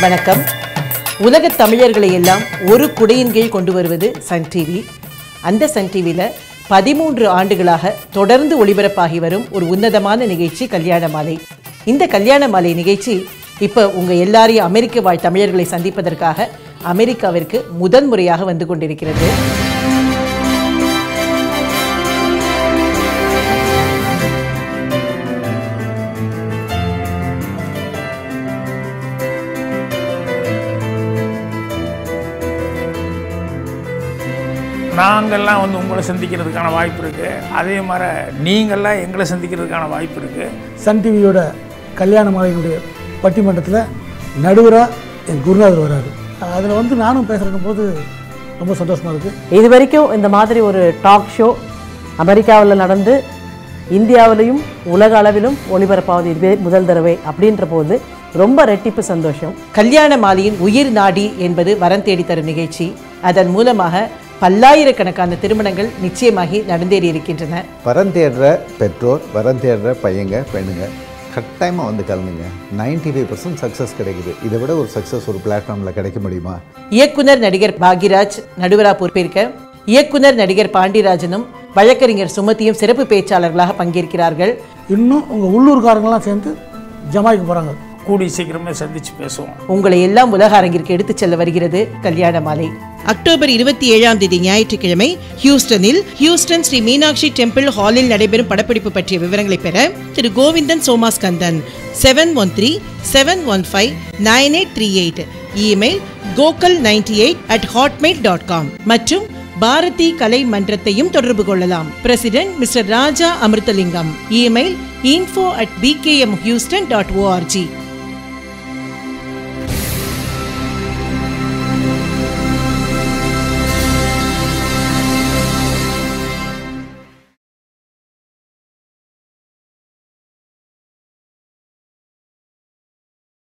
வணக்கம். உலகத் தமிழர்களை எல்லாம் ஒரு குடையின் கீழ் கொண்டு வருவது சன் டிவி. அந்த சன் டிவியில் பதிமூன்று ஆண்டுகளாக தொடர்ந்து ஒளிபரப்பாகி வரும் ஒரு உன்னதமான நிகழ்ச்சி கல்யாண மாலை. இந்த கல்யாண மாலை நிகழ்ச்சி இப்போ உங்கள் எல்லாரையும் அமெரிக்க வாழ் தமிழர்களை சந்திப்பதற்காக அமெரிக்காவிற்கு முதன் முறையாக வந்து கொண்டிருக்கிறது. நாங்கள்லாம் வந்து உங்களை சந்திக்கிறதுக்கான வாய்ப்பு இருக்குது அதே மாதிரி நீங்கள்லாம் எங்களை சந்திக்கிறதுக்கான வாய்ப்பு இருக்குது சன் டிவியோட கல்யாண மாலையினுடைய பட்டிமன்றத்தில் நடுவராக என் குருநாதர் வராரு. அதில் வந்து நானும் பேசுகிற போது ரொம்ப சந்தோஷமாக இருக்குது இது வரைக்கும் இந்த மாதிரி ஒரு டாக் ஷோ அமெரிக்காவில் நடந்து இந்தியாவிலையும் உலக அளவிலும் ஒளிபரப்பாவது இதுவே முதல் தடவை அப்படின்ற போது ரொம்ப ரெட்டிப்பு சந்தோஷம். கல்யாண மாலையின் உயிர் நாடி என்பது வரம் தேடி தரும் நிகழ்ச்சி. அதன் மூலமாக பல்லாயிரக்கணக்கான திருமணங்கள் நிச்சயமாகி நடந்தேறி இருக்கின்றன. வரம் தேடுற பெற்றோர் வரம் தேடுற பையங்க பெண்ணுங்க கட்டாயமாக வந்து கலந்துங்க. 95% ஃபைவ் பர்சன்ட் சக்ஸஸ் கிடைக்குது. இதை விட ஒரு சக்ஸஸ் ஒரு பிளாட்ஃபார்மில் கிடைக்க முடியுமா? இயக்குனர் நடிகர் பாக்யராஜ் நடுவரா பொறுப்பேற்க இயக்குனர் நடிகர் பாண்டியராஜனும் வழக்கறிஞர் சுமதியும் சிறப்பு பேச்சாளர்களாக பங்கேற்கிறார்கள். இன்னும் உங்கள் உள்ளூர்காரங்களாம் சேர்ந்து ஜமாய்க்கு போகிறாங்க கூடி சீக்கிரமே சந்தித்து பேசுவோம். உங்களை எல்லாம் உலக அரங்கிற்கு எடுத்துச் செல்ல வருகிறது கல்யாண மாலை. அக்டோபர் இருபத்தி ஏழாம் தேதி ஞாயிற்றுக்கிழமை ஹியூஸ்டனில் ஹியூஸ்டன் ஸ்ரீ மீனாட்சி டெம்பிள் ஹாலில் நடைபெறும் படப்பிடிப்பு பற்றிய விவரங்களை பெற Thiru Govindan Somaskandan seven one three seven one five nine eight three eight email Gokul ninety eight at Hotmail dot com மற்றும் பாரதி கலை மன்றத்தையும் தொடர்பு கொள்ளலாம். President mister Raja Amirthalingam email info at BKM Houston dot ORG